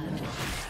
blood.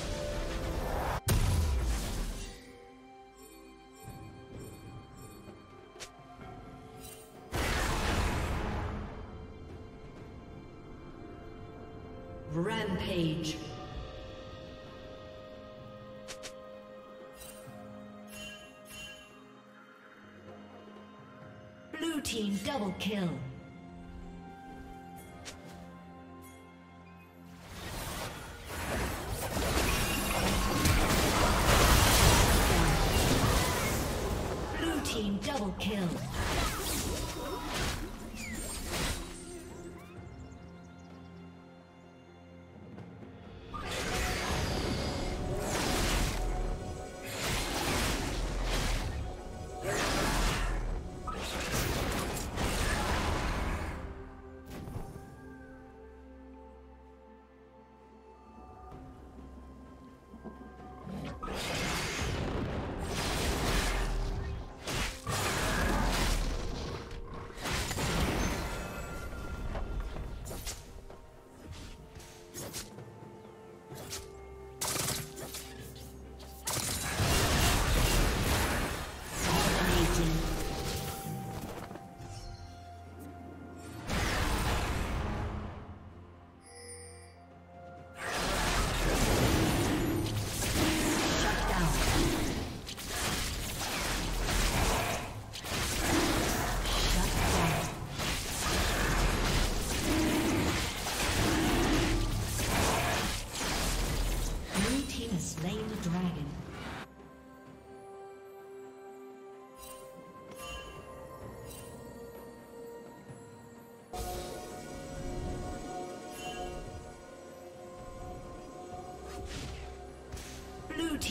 Double kill.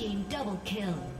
Team double kill.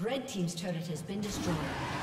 Red Team's turret has been destroyed.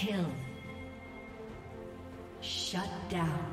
Kill. Shut down.